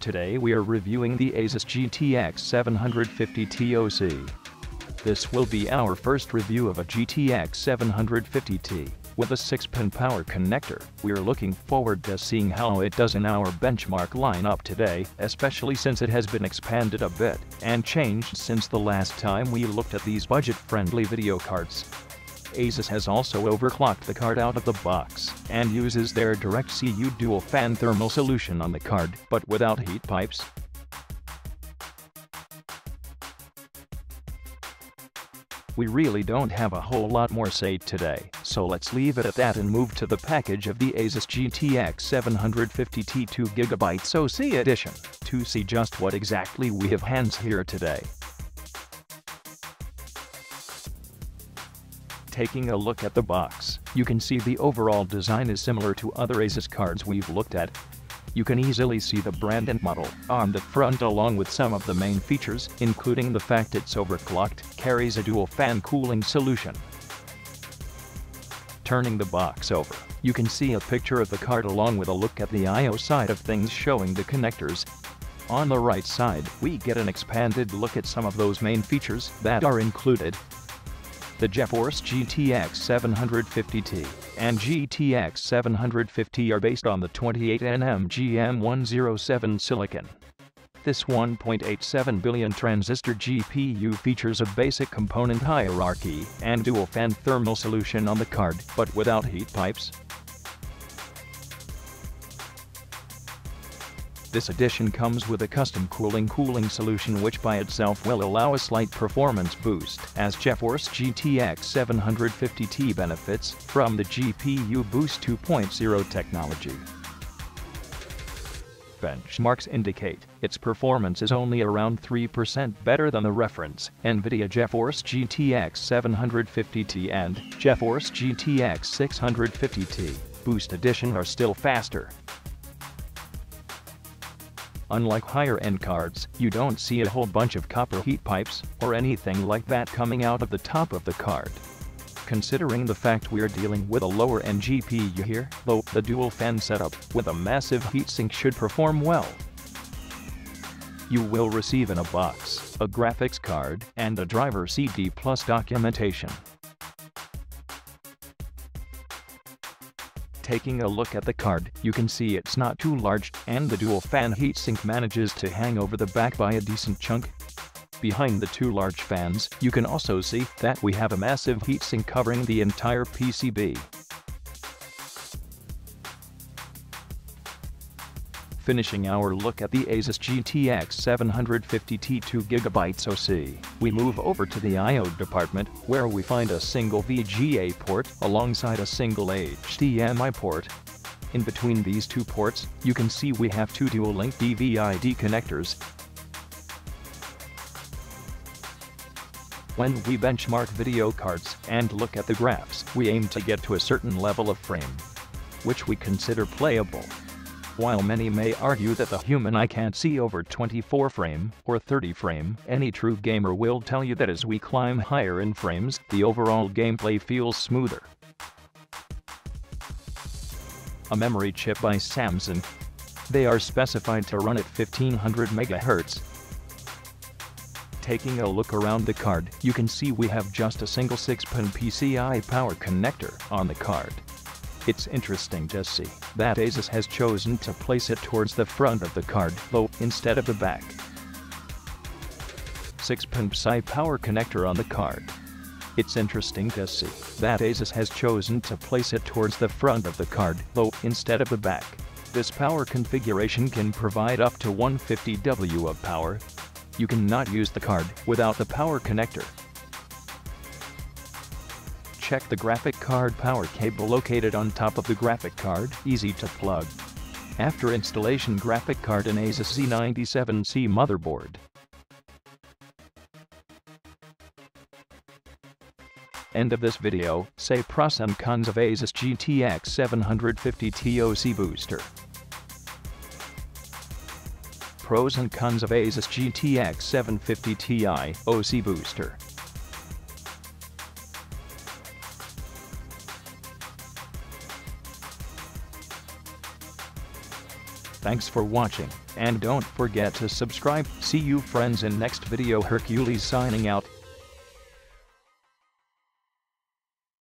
Today we are reviewing the Asus GTX 750 Ti OC. This will be our first review of a GTX 750 Ti. With a 6-pin power connector, we're looking forward to seeing how it does in our benchmark lineup today, especially since it has been expanded a bit and changed since the last time we looked at these budget-friendly video cards. Asus has also overclocked the card out of the box and uses their DirectCU dual fan thermal solution on the card, but without heat pipes. We really don't have a whole lot more say today, so let's leave it at that and move to the package of the Asus GTX 750 Ti 2GB OC edition, to see just what exactly we have hands here today. Taking a look at the box, you can see the overall design is similar to other Asus cards we've looked at, you can easily see the brand and model on the front along with some of the main features, including the fact it's overclocked, carries a dual fan cooling solution. Turning the box over, you can see a picture of the card along with a look at the I.O. side of things showing the connectors. On the right side, we get an expanded look at some of those main features that are included, the GeForce GTX 750 Ti and GTX 750 are based on the 28nm GM107 silicon. This 1.87 billion transistor GPU features a basic component hierarchy and dual fan thermal solution on the card, but without heat pipes. This edition comes with a custom cooling cooling solution which by itself will allow a slight performance boost as GeForce GTX 750 Ti benefits from the GPU Boost 2.0 technology. Benchmarks indicate its performance is only around 3% better than the reference NVIDIA GeForce GTX 750 Ti and GeForce GTX 650 Ti. Boost Edition are still faster, Unlike higher-end cards, you don't see a whole bunch of copper heat pipes or anything like that coming out of the top of the card. Considering the fact we're dealing with a lower-end GPU here, though, the dual fan setup with a massive heatsink should perform well. You will receive in a box, a graphics card, and a driver CD plus documentation. Taking a look at the card, you can see it's not too large, and the dual fan heatsink manages to hang over the back by a decent chunk. Behind the two large fans, you can also see that we have a massive heatsink covering the entire PCB. Finishing our look at the Asus GTX 750 Ti 2GB OC, we move over to the I.O. department, where we find a single VGA port alongside a single HDMI port. In between these two ports, you can see we have two dual-link DVI-D connectors. When we benchmark video cards and look at the graphs, we aim to get to a certain level of frame, which we consider playable. While many may argue that the human eye can't see over 24 frame or 30 frame, any true gamer will tell you that as we climb higher in frames, the overall gameplay feels smoother. A memory chip by Samsung. They are specified to run at 1500 MHz. Taking a look around the card, you can see we have just a single 6-pin PCI power connector on the card. It's interesting to see that Asus has chosen to place it towards the front of the card, though, instead of the back. 6-pin PCI power connector on the card. It's interesting to see that Asus has chosen to place it towards the front of the card, though, instead of the back. This power configuration can provide up to 150 W of power. You cannot use the card without the power connector, check the graphic card power cable located on top of the graphic card, easy to plug. After installation graphic card and Asus Z97C motherboard. End of this video, say pros and cons of Asus GTX 750 Ti OC booster. Pros and cons of Asus GTX 750 Ti OC booster. Thanks for watching, and don't forget to subscribe. See you friends in next video Hercules signing out.